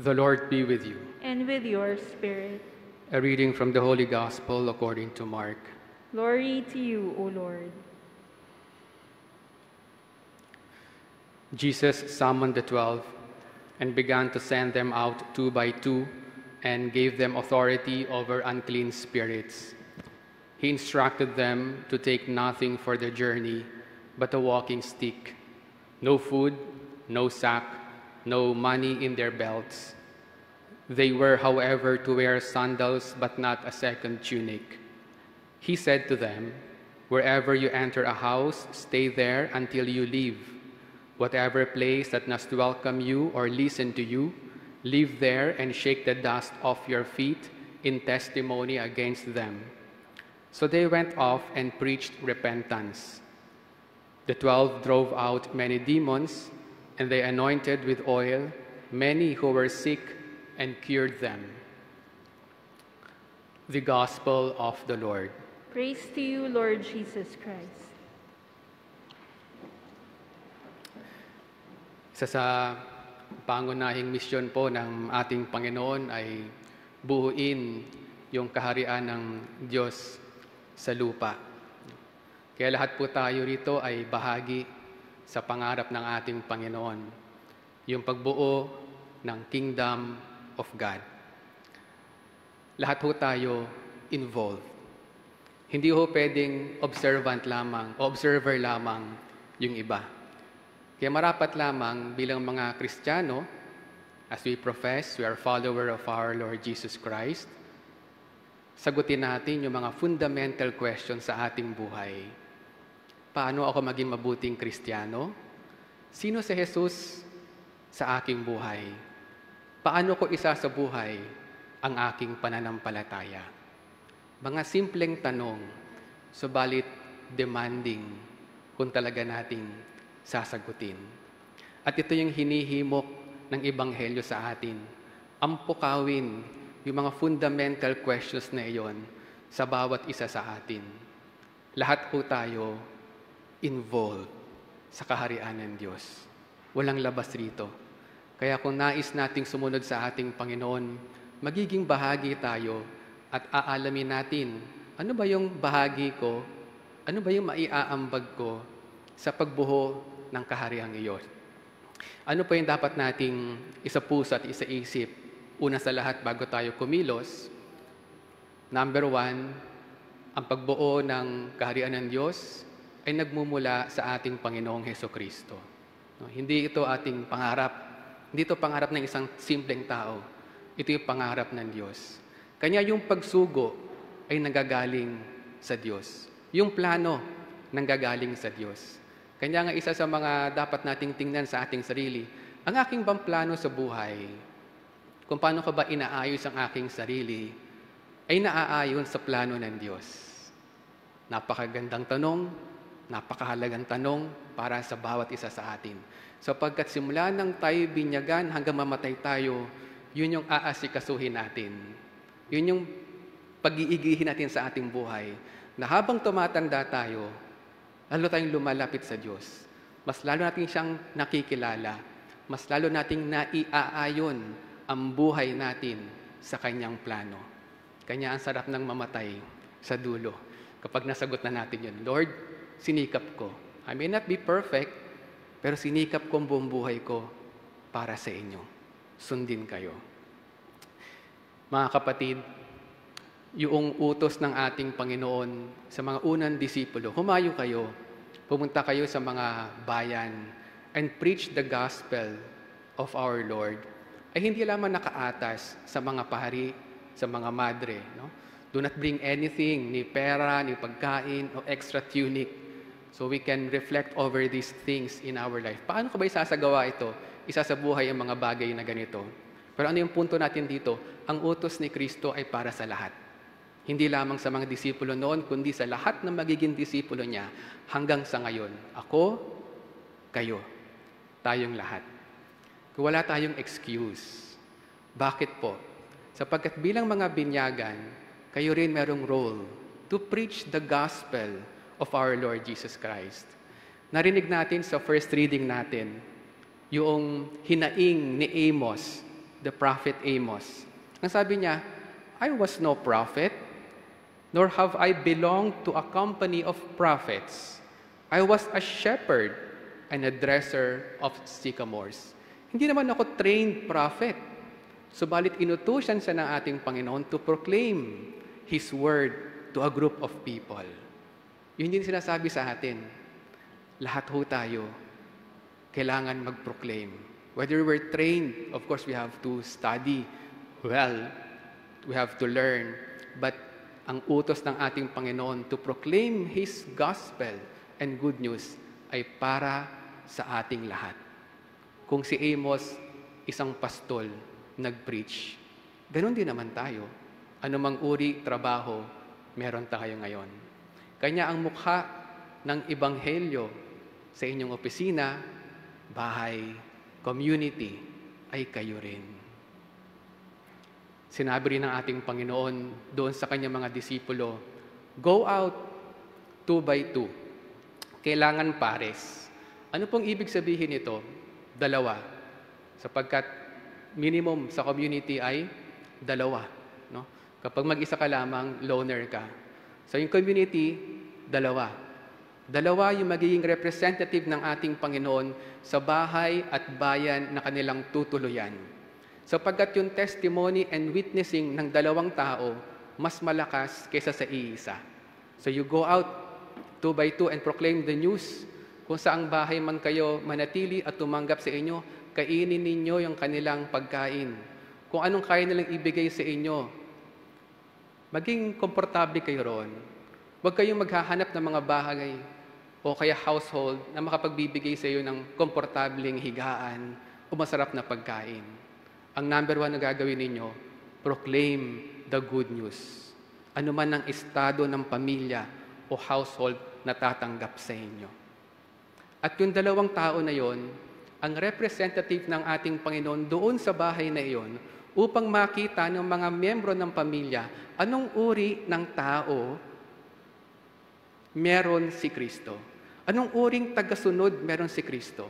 The Lord be with you. and with your spirit. A reading from the Holy Gospel according to Mark. Glory to you, O Lord. Jesus summoned the twelve and began to send them out two by two and gave them authority over unclean spirits. He instructed them to take nothing for their journey but a walking stick, no food, no sack, no money in their belts. They were, however, to wear sandals but not a second tunic. He said to them, Wherever you enter a house, stay there until you leave. Whatever place that must welcome you or listen to you, live there and shake the dust off your feet in testimony against them. So they went off and preached repentance. The twelve drove out many demons, and they anointed with oil many who were sick and cured them. The Gospel of the Lord. Praise to you, Lord Jesus Christ. Isa sa pangunahing misyon po ng ating Panginoon ay buuin yung kaharian ng Diyos sa lupa. Kaya lahat po tayo rito ay bahagi sa pangarap ng ating Panginoon, yung pagbuo ng Kingdom of God. Lahat po tayo involved. Hindi ho pwedeng observant lamang observer lamang yung iba. Kaya marapat lamang bilang mga Kristiyano, as we profess we are follower of our Lord Jesus Christ, sagutin natin yung mga fundamental questions sa ating buhay. Paano ako maging mabuting Kristiyano? Sino si Jesus sa aking buhay? Paano ko isa sa buhay ang aking pananampalataya? Mga simpleng tanong, subalit demanding kung talaga nating sasagutin. At ito yung hinihimok ng Ebanghelyo sa atin. Ampukawin yung mga fundamental questions na iyon sa bawat isa sa atin. Lahat po tayo involved sa kaharian ng Diyos. Walang labas rito. Kaya kung nais nating sumunod sa ating Panginoon, magiging bahagi tayo at aalamin natin ano ba yung bahagi ko, ano ba yung maiaambag ko sa pagbuho ng kahariang iyon. Ano pa yung dapat nating isa puso at isa isip? Una sa lahat, bago tayo kumilos, number one, ang pagbuo ng kaharian ng Diyos ay nagmumula sa ating Panginoong Heso Kristo. No, hindi ito ating pangarap. Hindi ito pangarap ng isang simpleng tao. Ito yung pangarap ng Diyos. Kanya yung pagsugo ay nagagaling sa Diyos. Yung plano nanggagaling sa Diyos. Kanya nga isa sa mga dapat nating tingnan sa ating sarili, ang aking bang plano sa buhay, kung paano ko ba inaayos ang aking sarili, ay naaayon sa plano ng Diyos. Napakagandang tanong, napakahalagang tanong para sa bawat isa sa atin. Sapagkat simula nang tayo binyagan hanggang mamatay tayo, yun yung aasikasuhin natin. Yun yung pag-iigihin natin sa ating buhay. Na habang tumatanda tayo, lalo tayong lumalapit sa Diyos. Mas lalo natin siyang nakikilala. Mas lalo nating naiaayon ang buhay natin sa Kanyang plano. Kanya ang sarap ng mamatay sa dulo kapag nasagot na natin yun. Lord, sinikap ko. I may not be perfect, pero sinikap ko ang buong buhay ko para sa inyo. Sundin kayo. Mga kapatid, yung utos ng ating Panginoon sa mga unang disipulo, humayo kayo, pumunta kayo sa mga bayan, and preach the gospel of our Lord, ay hindi lamang nakaatas sa mga pahari, sa mga madre. No? Do not bring anything, ni pera, ni pagkain, o extra tunic, so we can reflect over these things in our life. Paano ko ba isasagawa ito? Isa sa buhay ang mga bagay na ganito. Pero ano yung punto natin dito? Ang utos ni Kristo ay para sa lahat. Hindi lamang sa mga disipulo noon, kundi sa lahat ng magiging disipulo niya hanggang sa ngayon. Ako, kayo, tayong lahat. Kung wala tayong excuse. Bakit po? Sapagkat bilang mga binyagan, kayo rin merong role to preach the gospel of our Lord Jesus Christ. Narinig natin sa first reading natin, yung hinaing ni Amos the prophet Amos. Ang sabi niya, I was no prophet, nor have I belonged to a company of prophets. I was a shepherd and a dresser of sycamores. Hindi naman ako trained prophet. Subalit inutusan siya ng ating Panginoon to proclaim His word to a group of people. Yun din sinasabi sa atin. Lahat ho tayo, kailangan mag-proclaim. Whether we're trained, of course we have to study well, we have to learn, but ang utos ng ating Panginoon to proclaim His gospel and good news ay para sa ating lahat. Kung si Amos, isang pastol, nag-preach, ganun din naman tayo. Anumang uri, trabaho, meron tayo ngayon. Kanya ang mukha ng Ebanghelyo sa inyong opisina, bahay, community, ay kayo rin. Sinabi rin ng ating Panginoon doon sa kanyang mga disipulo, Go out two by two. Kailangan pares. Ano pong ibig sabihin nito? Dalawa. Sapagkat minimum sa community ay dalawa. No? Kapag mag-isa ka lamang, loner ka. So yung community, dalawa. Dalawa yung magiging representative ng ating Panginoon sa bahay at bayan na kanilang tutuluyan. Sapagkat yung testimony and witnessing ng dalawang tao, mas malakas kaysa sa iisa. So you go out two by two and proclaim the news. Kung saang bahay man kayo manatili at tumanggap sa inyo, kainin ninyo yung kanilang pagkain. Kung anong kaya nilang ibigay sa inyo, maging komportable kayo roon. Huwag kayong maghahanap ng mga bahay o kaya household na makapagbibigay sa iyo ng komportabling higaan o masarap na pagkain. Ang number one na gagawin ninyo, proclaim the good news. Ano man ang estado ng pamilya o household na tatanggap sa inyo. At yung dalawang tao na yon, ang representative ng ating Panginoon doon sa bahay na iyon upang makita ng mga miyembro ng pamilya anong uri ng tao meron si Kristo. Anong uring tagasunod meron si Kristo?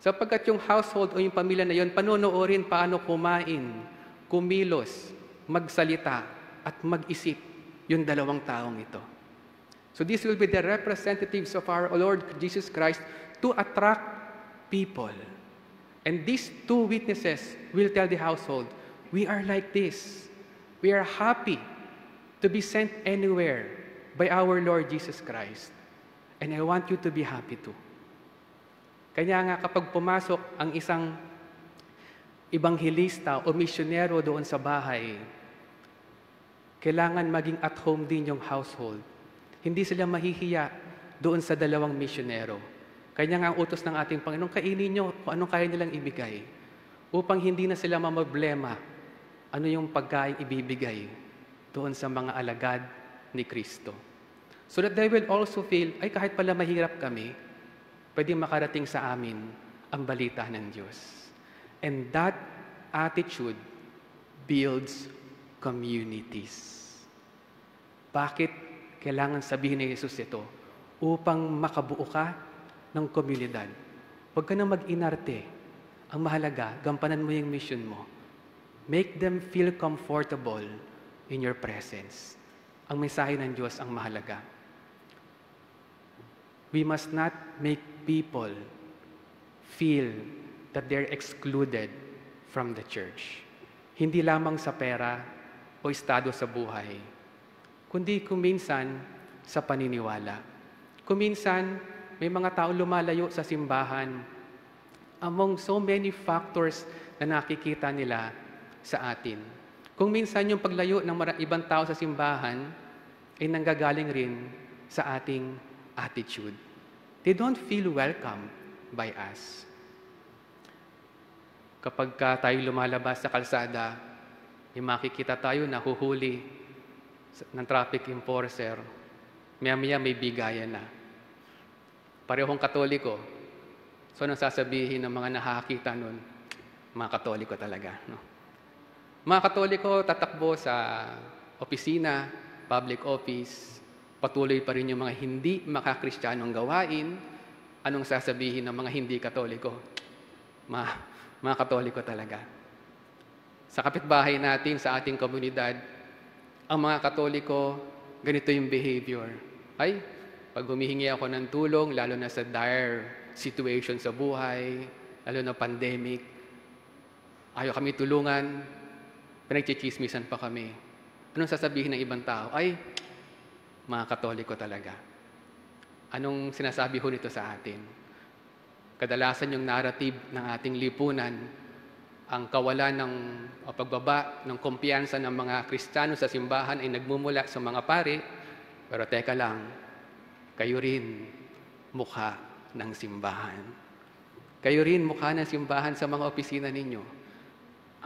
Sapagkat yung household o yung pamilya na yon, panonoorin paano kumain, kumilos, magsalita, at mag-isip yung dalawang taong ito. So this will be the representatives of our Lord Jesus Christ to attract people. And these two witnesses will tell the household, we are like this. We are happy to be sent anywhere by our Lord Jesus Christ. And I want you to be happy too. Kaya nga kapag pumasok ang isang ibanghilista o misyonero doon sa bahay, kailangan maging at home din yung household. Hindi sila mahihiya doon sa dalawang misyonero. Kanya nga ang utos ng ating Panginoon, kainin nyo kung anong kaya nilang ibigay upang hindi na sila mamablema ano yung pagkain ibibigay doon sa mga alagad ni Kristo. So that they will also feel, ay kahit pala mahirap kami, pwedeng makarating sa amin ang balita ng Diyos. And that attitude builds communities. Bakit kailangan sabihin ni Jesus ito? Upang makabuo ka ng komunidad. Huwag ka na mag-inarte. Ang mahalaga, gampanan mo yung mission mo. Make them feel comfortable in your presence. Ang mensahe ng Diyos ang mahalaga. We must not make people feel that they're excluded from the church. Hindi lamang sa pera o estado sa buhay, kundi kuminsan sa paniniwala. Kuminsan, may mga tao lumalayo sa simbahan among so many factors na nakikita nila sa atin. Kung minsan yung paglayo ng mara- ibang tao sa simbahan ay nanggagaling rin sa ating attitude. They don't feel welcome by us. Kapag ka tayo lumalabas sa kalsada, may makikita tayo na huhuli ng traffic enforcer. Maya-maya may bigayan na. Parehong katoliko. So, anong sasabihin ng mga nakakita nun? Mga katoliko talaga. No? Mga katoliko, tatakbo sa opisina, public office, patuloy pa rin yung mga hindi makakristyanong gawain. Anong sasabihin ng mga hindi katoliko? Mga, mga katoliko talaga. Sa kapitbahay natin, sa ating komunidad, ang mga Katoliko, ganito yung behavior. Ay, pag humihingi ako ng tulong, lalo na sa dire situation sa buhay, lalo na pandemic, ayaw kami tulungan, pinagchichismisan pa kami. Anong sasabihin ng ibang tao? Ay, mga Katoliko talaga. Anong sinasabi ho nito sa atin? Kadalasan yung narrative ng ating lipunan, ang kawalan ng o pagbaba ng kumpiyansa ng mga Kristiyano sa simbahan ay nagmumula sa mga pare, pero teka lang, kayo rin mukha ng simbahan. Kayo rin mukha ng simbahan sa mga opisina ninyo.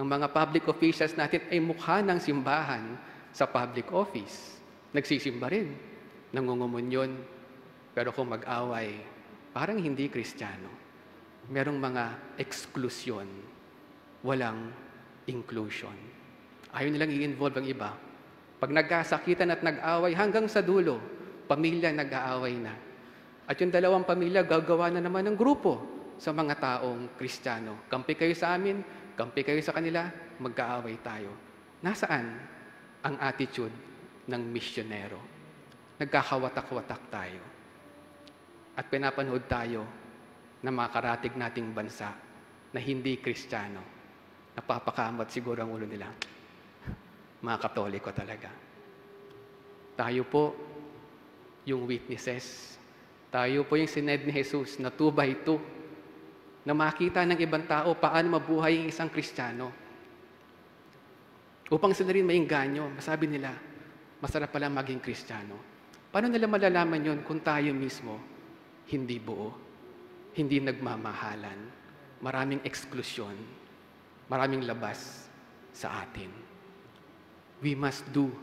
Ang mga public officials natin ay mukha ng simbahan sa public office. Nagsisimba rin, nangungumunyon, pero kung mag-away, parang hindi kristyano. Merong mga eksklusyon, walang inclusion. Ayaw nilang i-involve ang iba. Pag nagkasakitan at nag-away hanggang sa dulo, pamilya nag-aaway na. At yung dalawang pamilya gagawa na naman ng grupo sa mga taong kristyano. Kampi kayo sa amin, kampi kayo sa kanila, magkaaway tayo. Nasaan ang attitude ng misyonero? Nagkakawatak-watak tayo. At pinapanood tayo ng mga karatig nating bansa na hindi kristyano. Napapakamot siguro ang ulo nila. Mga katoliko talaga. Tayo po yung witnesses. Tayo po yung sined ni Jesus na 2 by 2 na makita ng ibang tao paano mabuhay ang isang kristyano. Upang sila rin maingganyo, masabi nila, masarap pala maging kristyano. Paano nila malalaman yon kung tayo mismo hindi buo, hindi nagmamahalan, maraming eksklusyon, maraming labas sa atin. We must do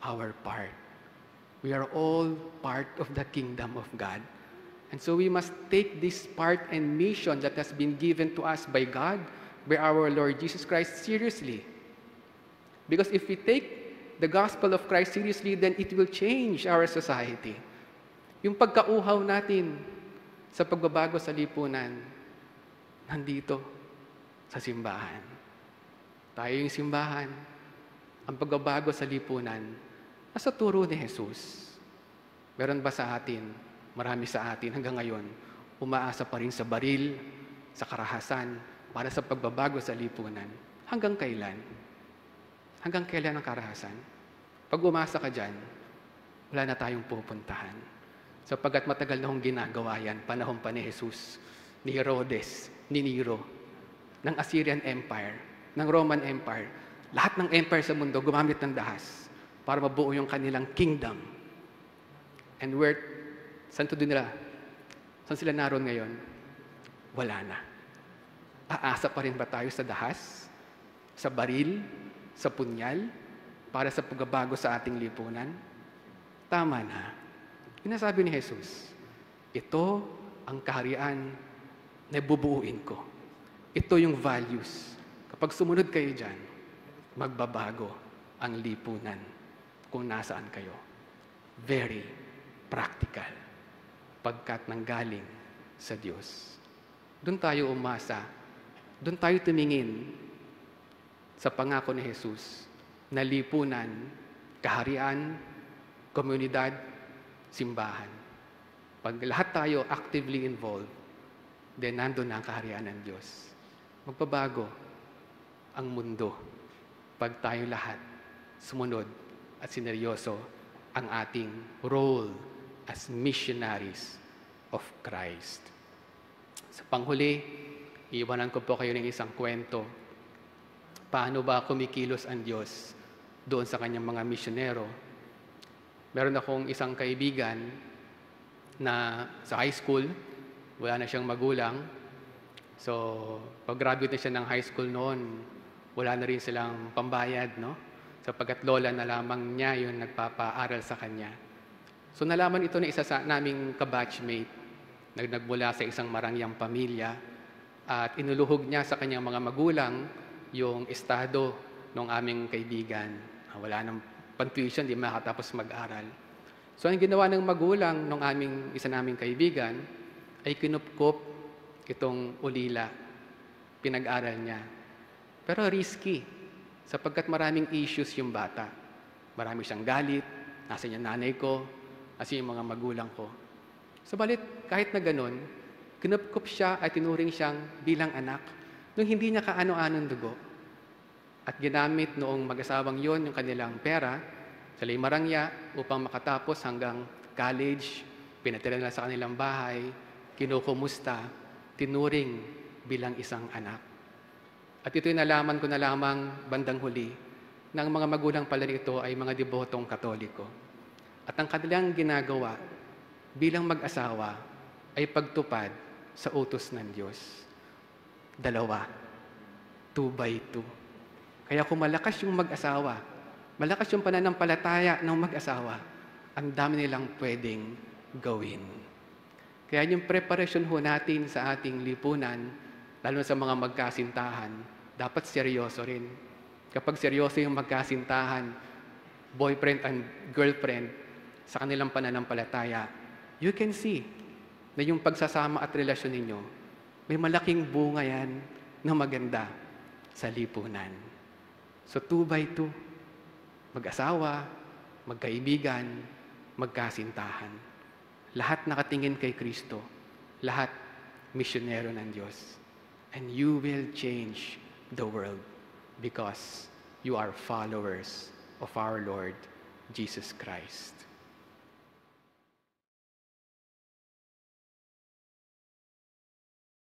our part. We are all part of the kingdom of God. And so we must take this part and mission that has been given to us by God, by our Lord Jesus Christ, seriously. Because if we take the gospel of Christ seriously, then it will change our society. Yung pagkauhaw natin sa pagbabago sa lipunan, nandito sa simbahan. Tayo yung simbahan. Ang pagbabago sa lipunan, nasa turo ni Jesus. Meron ba sa atin, marami sa atin hanggang ngayon, umaasa pa rin sa baril, sa karahasan, para sa pagbabago sa lipunan. Hanggang kailan? Hanggang kailan ang karahasan? Pag umasa ka dyan, wala na tayong pupuntahan. Sapagkat matagal na hong ginagawa yan, panahon pa ni Jesus, ni Herodes, ni Nero, ng Assyrian Empire, ng Roman Empire. Lahat ng empire sa mundo gumamit ng dahas para mabuo yung kanilang kingdom. And where, saan to din nila? Saan sila naroon ngayon? Wala na. Aasa pa rin ba tayo sa dahas? Sa baril? Sa punyal? Para sa pagbabago sa ating lipunan? Tama na. Inasabi ni Jesus, ito ang kaharian na bubuuin ko. Ito yung values. Kapag sumunod kayo dyan, magbabago ang lipunan kung nasaan kayo. Very practical. Pagkat nanggaling sa Diyos. Doon tayo umasa. Doon tayo tumingin sa pangako ni Jesus na lipunan, kaharian, komunidad, simbahan. Pag lahat tayo actively involved, then nandun na ang kaharian ng Diyos. Magbabago ang mundo pag tayo lahat sumunod at sineryoso ang ating role as missionaries of Christ. Sa panghuli, iiwanan ko po kayo ng isang kwento. Paano ba kumikilos ang Diyos doon sa kanyang mga misyonero? Meron akong isang kaibigan na sa high school, wala na siyang magulang. So, pag-graduate na siya ng high school noon, wala na rin silang pambayad, no? Sapagkat lola na lamang niya yung nagpapaaral sa kanya. So nalaman ito ng isa sa naming kabatchmate na nagmula sa isang marangyang pamilya at inuluhog niya sa kanyang mga magulang yung estado ng aming kaibigan. Ah, Wala nang pantuition, di makatapos mag-aral. So ang ginawa ng magulang ng aming isa naming kaibigan ay kinupkop itong ulila. Pinag-aral niya. Pero risky. Sapagkat maraming issues yung bata. Marami siyang galit, nasa yung nanay ko, nasa yung mga magulang ko. Subalit, kahit na ganun, kinupkup siya at tinuring siyang bilang anak nung hindi niya kaano-anong dugo. At ginamit noong mag-asawang yon yung kanilang pera sa Limarangya upang makatapos hanggang college, pinatira nila sa kanilang bahay, kinukumusta, tinuring bilang isang anak. At ito'y nalaman ko na lamang bandang huli na ang mga magulang pala nito ay mga debotong katoliko. At ang kanilang ginagawa bilang mag-asawa ay pagtupad sa utos ng Diyos. Dalawa. Two by two. Kaya kung malakas yung mag-asawa, malakas yung pananampalataya ng mag-asawa, ang dami nilang pwedeng gawin. Kaya yung preparation ho natin sa ating lipunan, lalo sa mga magkasintahan, dapat seryoso rin. Kapag seryoso yung magkasintahan, boyfriend and girlfriend, sa kanilang pananampalataya, you can see na yung pagsasama at relasyon ninyo, may malaking bunga yan na maganda sa lipunan. So two by two, mag-asawa, magkaibigan, magkasintahan. Lahat nakatingin kay Kristo. Lahat misyonero ng Diyos. And you will change the world because you are followers of our Lord Jesus Christ.